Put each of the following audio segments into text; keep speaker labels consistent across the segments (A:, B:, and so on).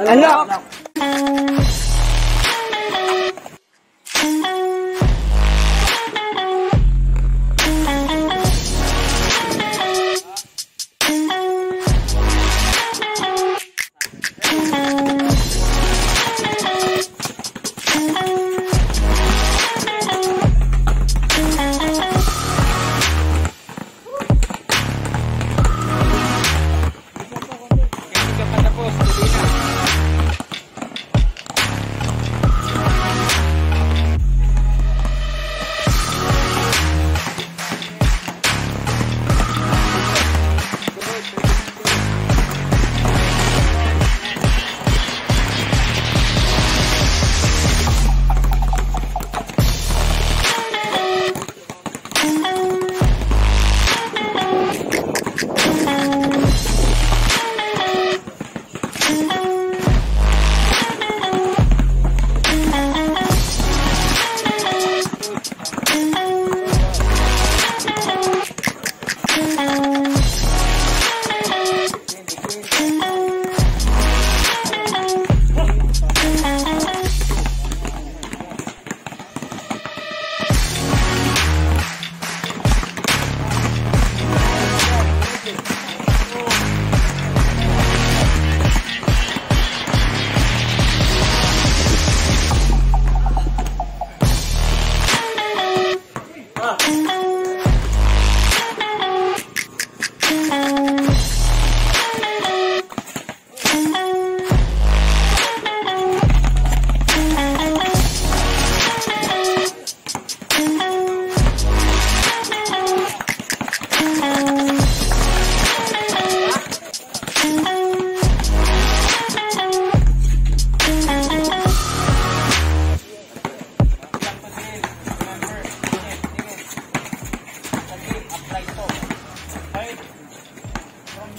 A: Alak!
B: Hindi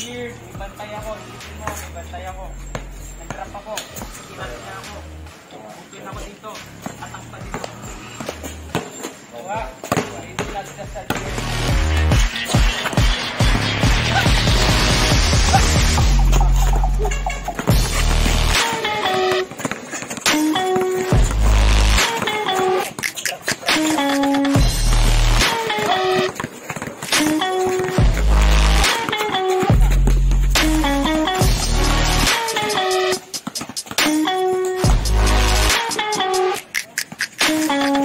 B: From here, may bantay ako. Isipin mo, may bantay ako. Nag-drop ako. Kinat na ako. Bukin ako dito. Atak pa dito. Diba? Hindi lagdas sa dito. Thank you.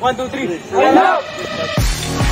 B: One, two, three. Wala!